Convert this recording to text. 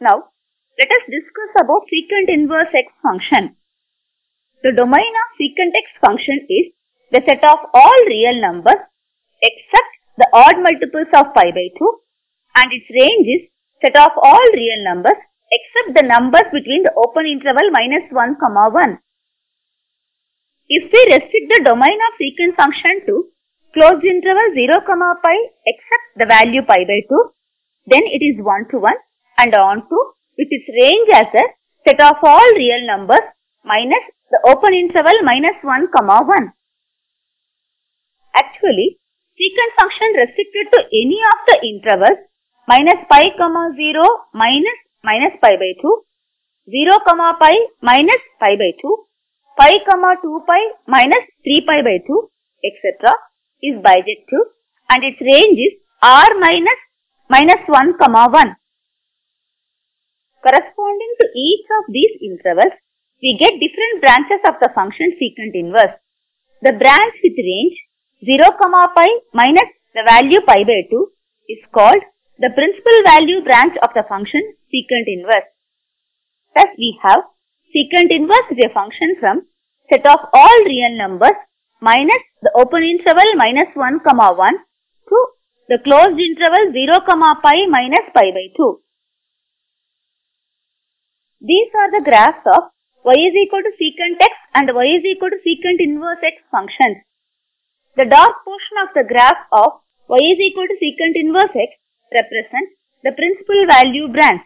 Now, let us discuss about secant inverse x function. The domain of secant x function is the set of all real numbers except the odd multiples of pi by 2 and its range is set of all real numbers except the numbers between the open interval minus 1 comma 1. If we restrict the domain of secant function to closed interval 0 comma pi except the value pi by 2, then it is 1 to 1 and on to with its range as a set of all real numbers minus the open interval minus 1 comma 1. Actually, secant function restricted to any of the intervals minus pi comma 0 minus minus pi by 2, 0 comma pi minus pi by 2, pi comma 2 pi minus 3 pi by 2, etc. is bijective and its range is r minus minus 1 comma 1. Corresponding to each of these intervals, we get different branches of the function secant inverse. The branch with range 0 comma pi minus the value pi by 2 is called the principal value branch of the function secant inverse. Thus we have secant inverse is a function from set of all real numbers minus the open interval minus 1 comma 1 to the closed interval 0 comma pi minus pi by 2. These are the graphs of y is equal to secant x and y is equal to secant inverse x functions. The dark portion of the graph of y is equal to secant inverse x represents the principal value branch.